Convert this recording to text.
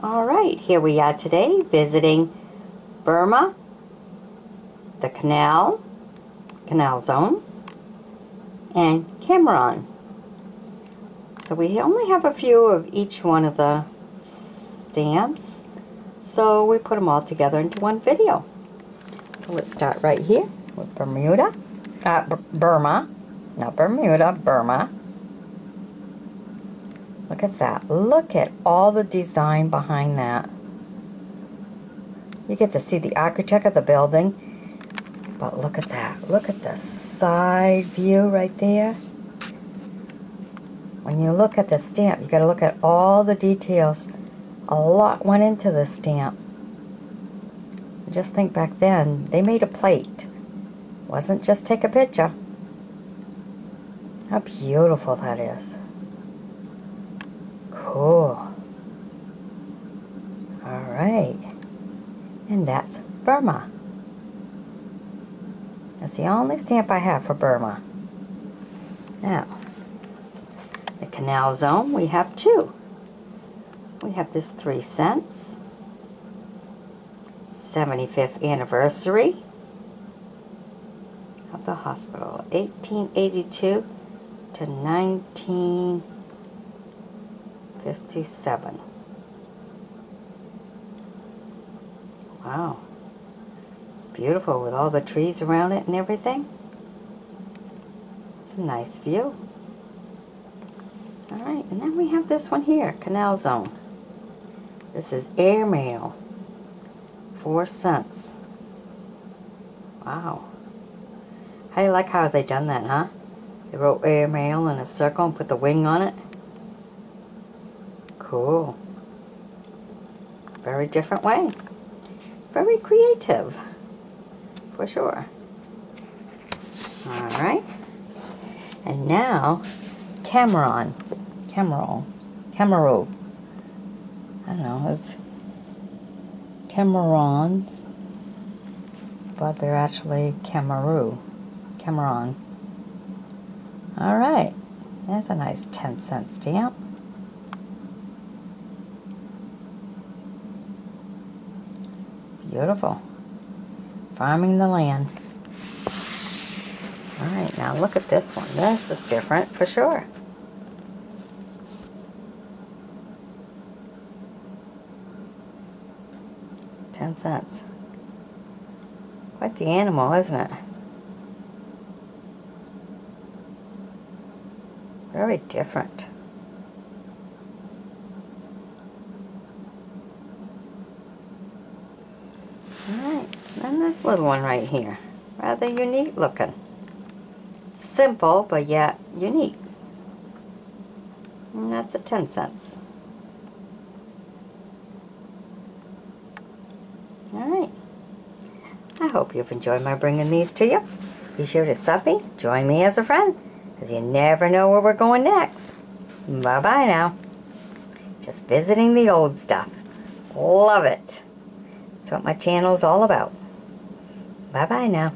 All right, here we are today visiting Burma, the canal, canal zone, and Cameron. So we only have a few of each one of the stamps, so we put them all together into one video. So let's start right here with Bermuda, uh, Burma, not Bermuda, Burma. Look at that. Look at all the design behind that. You get to see the architect of the building. But look at that. Look at the side view right there. When you look at the stamp, you got to look at all the details. A lot went into the stamp. Just think back then, they made a plate. Wasn't just take a picture. How beautiful that is. Cool. Alright. And that's Burma. That's the only stamp I have for Burma. Now, the Canal Zone, we have two. We have this three cents. 75th anniversary of the hospital. 1882 to 1957. Wow. It's beautiful with all the trees around it and everything. It's a nice view. Alright, and then we have this one here, Canal Zone. This is airmail. Four cents. Wow. How do you like how they done that, huh? They wrote airmail in a circle and put the wing on it. Cool. Very different way. Very creative. For sure. Alright. And now, Cameron. Cameron. Cameroon. I don't know, it's Camerons, but they're actually Cameroon. Cameron. Alright, that's a nice 10 cent stamp. Beautiful. Farming the land. Alright, now look at this one. This is different for sure. Ten cents. Quite the animal, isn't it? Very different. Alright, then this little one right here. Rather unique looking. Simple, but yet unique. And that's a 10 cents. Alright. I hope you've enjoyed my bringing these to you. Be sure to sub me, join me as a friend, because you never know where we're going next. Bye-bye now. Just visiting the old stuff. Love it. That's what my channel is all about. Bye-bye now.